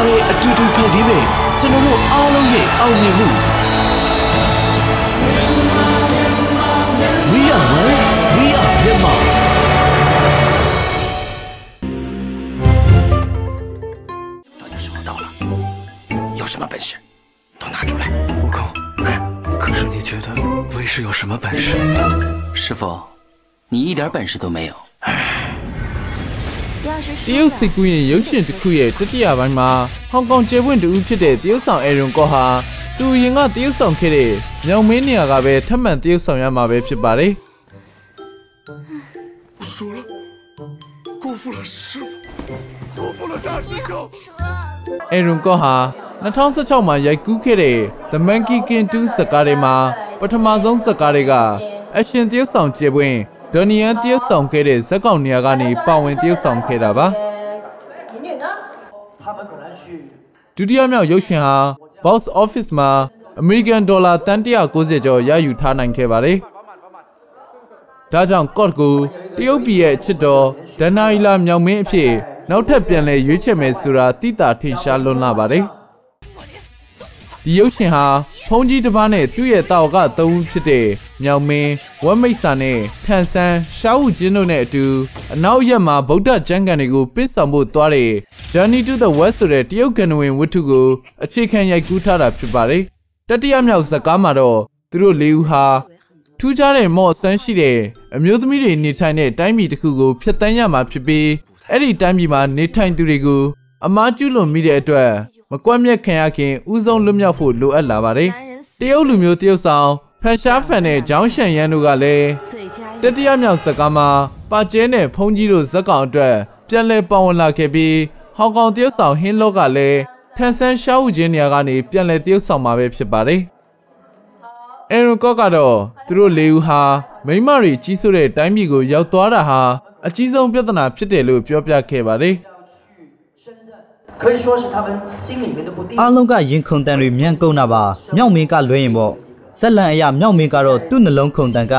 ားတဲ့အတူတူဖြစ်ဒီပဲကျွန်တော်တို့အားလုံးရဲ့အောင်မြင်မှု We 师有什么本事？师傅，你一点本事都没有。 တရုတ်စစ်ကူးရင်ရုပ်ရှင်တစ်ခုရဲ့တတိယပိုင်းမှာဟောင်ကောင်ကျေပွင့်တူဖြစ်တဲ့တရုတ်ဆောင်အဲရွန်ကော့ဟာသူရင်ကတရုတ်ဆောင်ခဲ့တဲ့မြောင်မင်းနေရာကပဲထပ်မံတရုတ်ဆောင်ရမှာပဲဖြစ်ပါတယ်အဲရွန်ကော့ဟာ2016မှာရိုက်ကူးခဲ့တဲ့ The Monkey King 2ဇာတ်ကားတွေမှာပထမဆုံးဇာတ်ကားတွေက action တရုတ်ဆောင်ကျေပွင့် ဒွန်နီယန်တရုတ်ဆောင်ခဲ့တဲ့ဇက်ကောင်နေရာကနေပါဝင်တရုတ်ဆောင်ခဲ့တာပါဒုတိယမြောက်ရုပ်ရှင်ဟာ box office မှာ American dollar တန်190ကျော်ရယူထားနိုင်ခဲ့ပါတယ်ဒါကြောင့်ကော့ကိုတရုတ်ပြည်ရဲ့ချစ်တော်ဒန်နာရီလာမြောင်မင်းအဖြစ်နောက်ထပ်ပြန်လဲရွေးချယ်မယ်ဆိုတာသိတာထင်ရှားလွန်းလာပါတယ်။ ဒီရုပ်ရှင်ဟာဖုန်ကြီးတစ်ပါးနဲ့သူ့ရဲ့တာဝကသုံးဦးဖြစ်တဲ့မြောင်မင်းဝက်မိတ်ဆာနဲ့ထန်ဆန်းရှားဝူကျင်းတို့နဲ့အတူအနောက်ရက်မှာဗုဒ္ဓကျမ်းဂန်တွေကိုပစ်ဆောင်ဖို့သွားတဲ့ Journey to the West ဆိုတဲ့တရုတ်ကဏ္ဍဝင်ဝတ္ထုကိုအခြေခံရိုက်ကူးထားတာဖြစ်ပါတယ်။တတိယမြောက်ဇာတ်ကားမှာတော့သူတို့လေးဦးဟာထူးခြားတဲ့မော့ဆန်းရှိတဲ့အမျိုးသမီးတွေနေထိုင်တဲ့တိုင်းပြည်တစ်ခုကိုဖျက်ဆီးရမှာဖြစ်ပြီးအဲ့ဒီတိုင်းပြည်မှာနေထိုင်သူတွေကိုအမားကျူးလွန်မိတဲ့အတွက် မကွက်မြက်ခံရခင်ဥဆုံးလွတ်မြောက်ဖို့လိုအပ်လာပါတယ်။တရုတ်လူမျိုးတရုတ်ဆောင်ဖန်ရှားဖန်နဲ့ဂျောင်းရှန်ရန်တို့ကလည်း最佳တတိယမြောက်ဇာတ်ကားမှာပါကျဲနဲ့ဖုန်ကြီးတို့ဇက်ကောင်အတွက်ပြန်လည်ပါဝင်လာခဲ့ပြီးဟောင်ကောင်တရုတ်ဆောင်ဟင်းလော့ကလည်းထန်ဆန်းရှားဦးချင်းနေရာကနေပြန်လည်တရုတ်ဆောင်မှာပဲဖြစ်ပါတယ်။အဲရွန်ကော့ကတော့သူတို့လေးဦးဟာမိန်းမတွေကြီးစိုးတဲ့တိုင်းပြည်ကိုရောက်သွားတာဟာအကြီးဆုံးပြဿနာဖြစ်တယ်လို့ပြောပြခဲ့ပါတယ်။ 可以说是他们心里面的不定。 အားလုံးကရင်ခုန်တန်တွေမြန်ကုန်တာပါမြောက်မင်းကလွဲရင်ပေါ့ဇက်လန်အရာမြောက်မင်းကတော့သူ့နှလုံးခုန်တန်က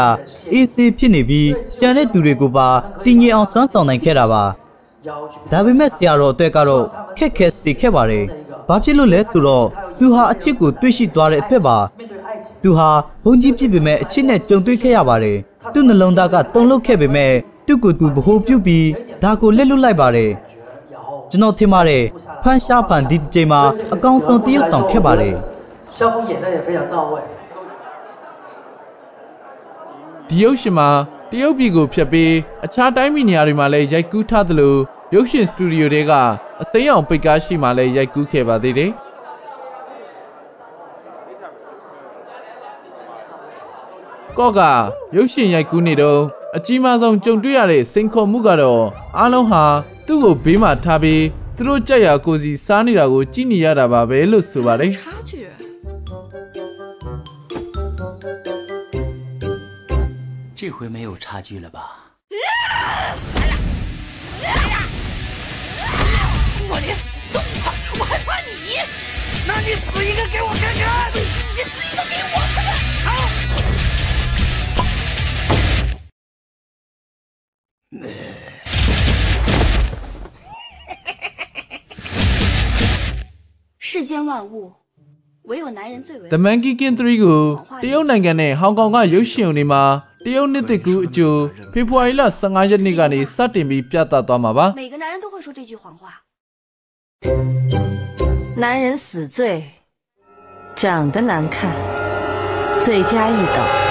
အေးဆေးဖြစ်နေပြီးကြံတဲ့သူတွေကိုပါတင်းငင်အောင်စွမ်းဆောင်နိုင်ခဲ့တာပါဒါပေမဲ့ဆရာတော်အတွက်ကတော့ခက်ခဲစေခဲ့ပါတယ်ဘာဖြစ်လို့လဲဆိုတော့သူဟာအချစ်ကိုတွေ့ရှိသွားတဲ့အတွက်ပါသူဟာဘုန်းကြီးဖြစ်ပေမဲ့အချစ်နဲ့ကြုံတွေ့ခဲ့ရပါတယ်သူ့နှလုံးသားကတုန်လှုပ်ခဲ့ပေမဲ့သူ့ကိုယ်သူဗဟိုပြုတ်ပြီးဒါကိုလက်လွတ်လိုက်ပါတယ် ကျွန်တော်ထင်ပါတယ်ဖန်ရှားဖန်ဒီတစ်ချိန်မှာအကောင်ဆုံးတရုပ်ဆောင်ခဲ့ပါတယ် 萧峰演的也非常到位。 ဒီရုပ်ရှင်မှာတရုတ်ပြည်ကိုဖျက်ပြီးအခြားတိုင်းပြည်နေရာတွေမှာလည်းရိုက်ကူးထားသလိုရုပ်ရှင်စတူဒီယိုတွေကအစိမ်းအောင်ပိတ်ကားရှိမှလည်းရိုက်ကူးခဲ့ပါသေးတယ်။ကော့ကရုပ်ရှင်ရိုက်ကူးနေတော့ အကြီးမားဆုံးကြုံတွေ့ရတဲ့စိန်ခေါ်မှုကတော့အားလုံးဟာသူ့ကိုဘေးမှာထားပြီးသူတို့ကြက်ရကိုစီစားနေတာကိုကြည့်နေရတာပါပဲလို့ဆိုပါတယ်။ 差距。这回没有差距了吧？ 间万物，唯有男人最为 The Monkey King 3ကိုတရုတ်နိုင်ငံနဲ့ဟောင်ကောင်ကရုပ်ရှင်တွေမှာတရုတ်နှစ်သစ်ကူးအကျိုးဖေဖော်ဝါရီလ15ရက်နေ့ကနေစတင်ပြီးပြသသွားမှာပါ 每个男人都会说这句谎话。男人死最，长得难看，罪加一等。